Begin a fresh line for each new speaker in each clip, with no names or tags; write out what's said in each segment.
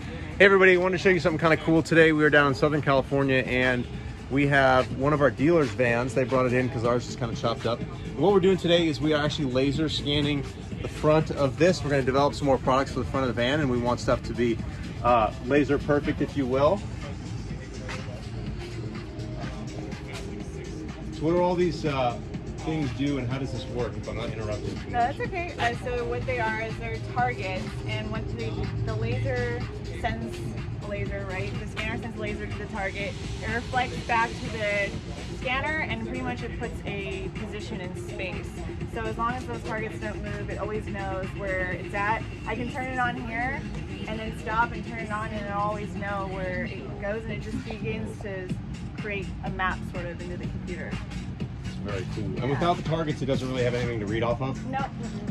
Hey everybody, I wanted to show you something kind of cool today. We were down in Southern California and we have one of our dealers' vans. They brought it in because ours is kind of chopped up. What we're doing today is we are actually laser scanning the front of this. We're going to develop some more products for the front of the van and we want stuff to be uh, laser perfect, if you will. So what do all these uh, things do and how does this work if I'm not interrupting? No, that's
okay. Uh, so what they are is they're targets, and once the laser laser to the target. It reflects back to the scanner, and pretty much it puts a position in space. So as long as those targets don't move, it always knows where it's at. I can turn it on here, and then stop and turn it on, and it'll always know where it goes, and it just begins to create a map sort of into the computer.
Very cool. And without the targets, it doesn't really have anything to read off of?
No,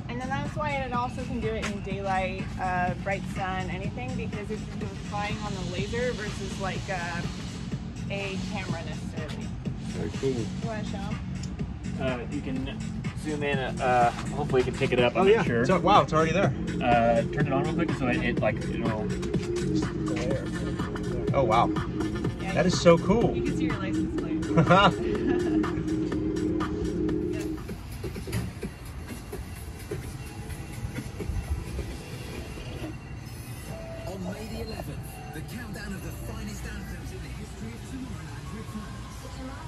and then that's why it also can do it in daylight, uh, bright sun, anything, because it's it's flying on the laser versus like uh, a camera necessarily.
Very cool. You
want to show 'em?
Uh, you can zoom in. Uh, hopefully, you can pick it up. I'm Oh yeah. sure. So,
wow, it's already there.
uh, turn it on real quick so it, it like it'll.
Oh wow.
Yeah, That is
so cool. You
can see your license
plate.
May the 11th, the countdown of the finest anthems in the history of Tomorrowland returns.